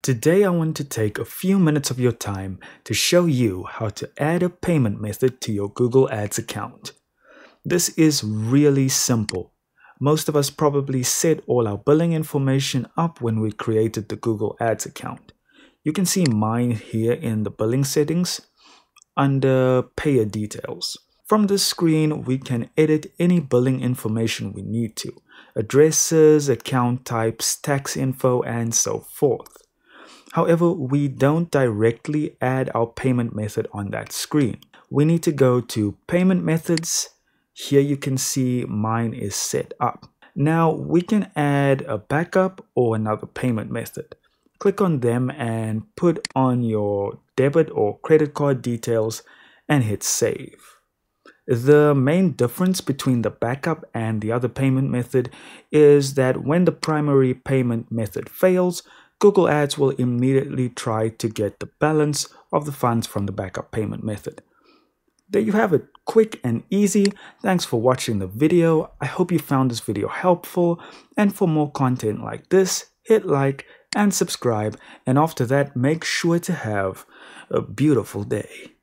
Today I want to take a few minutes of your time to show you how to add a payment method to your Google Ads account. This is really simple. Most of us probably set all our billing information up when we created the Google Ads account. You can see mine here in the billing settings under payer details. From this screen, we can edit any billing information we need to, addresses, account types, tax info, and so forth. However, we don't directly add our payment method on that screen. We need to go to payment methods. Here you can see mine is set up. Now we can add a backup or another payment method. Click on them and put on your debit or credit card details and hit save. The main difference between the backup and the other payment method is that when the primary payment method fails, Google Ads will immediately try to get the balance of the funds from the backup payment method. There you have it, quick and easy. Thanks for watching the video. I hope you found this video helpful and for more content like this, hit like and subscribe and after that make sure to have a beautiful day.